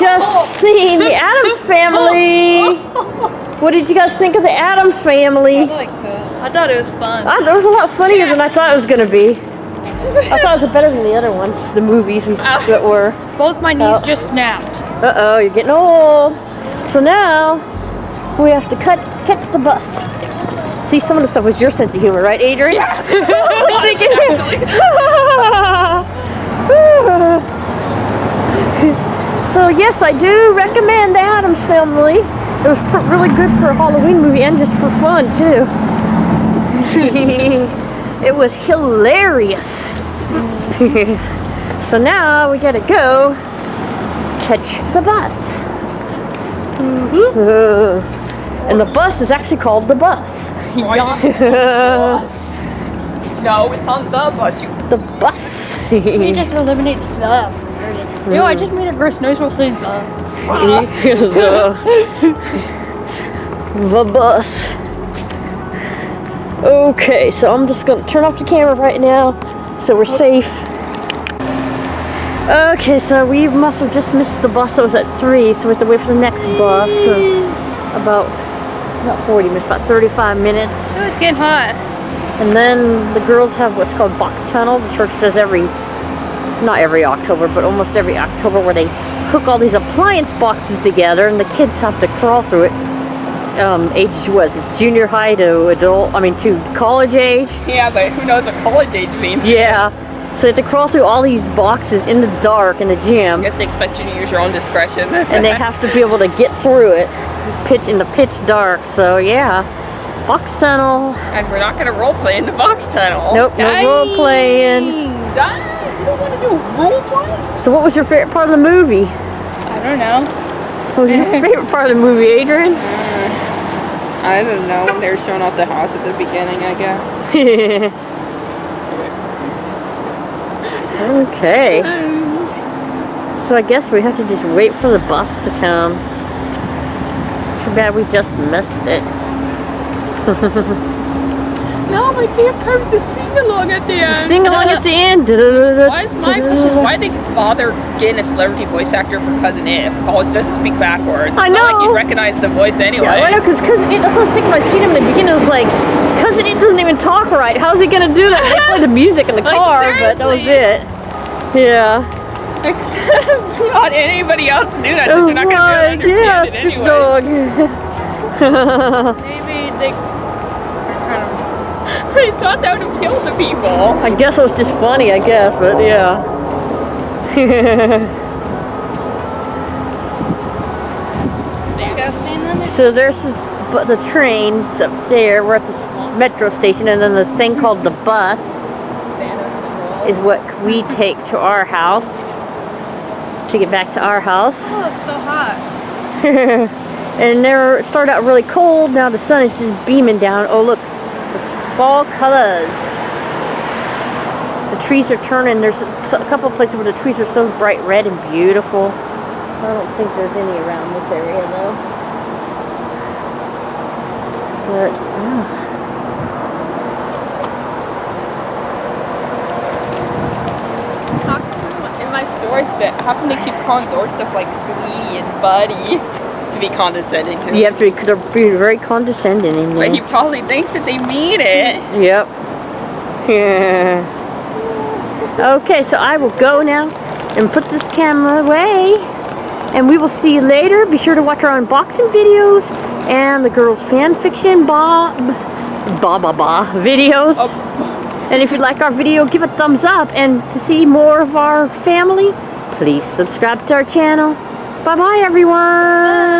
just seen the Addams family. What did you guys think of the Addams family? I like that. I thought it was fun. Ah, that was a lot funnier than I thought it was gonna be. I thought it was better than the other ones, the movies we, that were. Both my knees Oh. just snapped. Uh oh, you're getting old. So now we have to cut catch the bus. See, some of the stuff was your sense of humor, right, Adrian? Yes. so yes, I do recommend the Addams Family. It was really good for a Halloween movie and just for fun too. it was hilarious. so now we gotta go catch the bus. Mm-hmm. and the bus is actually called the bus. the No, it's on the bus. You bus. you just eliminates the. Yo, I just made a gross noise while saying the. the, the bus. Okay, so I'm just gonna turn off the camera right now so we're safe. Okay, so we must have just missed the bus that was at 3, so we have to wait for the next bus. So about, not 40 minutes, about 35 minutes. So it's getting hot. And then the girls have what's called Box Tunnel. The church does every, not every October, but almost every October where they hook all these appliance boxes together and the kids have to crawl through it. Um, age was it junior high to adult, I mean to college age. Yeah, but who knows what college age means? Yeah. So they have to crawl through all these boxes in the dark in the gym. I guess they expect you to use your own discretion. and they have to be able to get through it pitch in the pitch dark so yeah box tunnel And we're not gonna role play in the box tunnel. nope no role playing You don't want to do role play? so what was your favorite part of the movie I don't know. what was your favorite part of the movie adrian uh, I don't know. When they were showing off the house at the beginning, I guess. okay so i guess we have to just wait for the bus to come too bad we just missed it No, my favorite part was the sing along at the end. sing along at the end Why is my question? Why did they bother getting a celebrity voice actor for Cousin It? Oh, he doesn't speak backwards. I It's Not like know. you'd recognize the voice anyway. Yeah, I know, because Cousin It, that's what I was thinking when I seen him in the beginning. I was like, Cousin It doesn't even talk right. How's he gonna do that? They play the music in the Like, car, but that was it. Yeah. Not anybody else knew that, It so was you're not gonna be able to understand yes, it anyway. dog. Maybe they. I thought that would have killed the people. I guess it was just funny, I guess, but yeah. You guys stand on there? so there's the, but the train's up there. We're at the metro station, and then the thing called the bus is what we take to our house to get back to our house. Oh, it's so hot. and there it started out really cold. Now the sun is just beaming down. Oh look, fall colors. The trees are turning. There's a, a couple of places where the trees are so bright red and beautiful. I don't think there's any around this area though. But oh, How come in my stores, but how come they keep calling Thor stuff like sweetie and buddy to be condescending to you have to be, they're very condescending in But he probably thinks that they mean it. Yep. Yeah. Okay, so I will go now and put this camera away. And we will see you later. Be sure to watch our unboxing videos and the girls' fan fiction Bob ba ba ba videos. Oh. And if you like our video, give a thumbs up. And to see more of our family, please subscribe to our channel. Bye bye, everyone.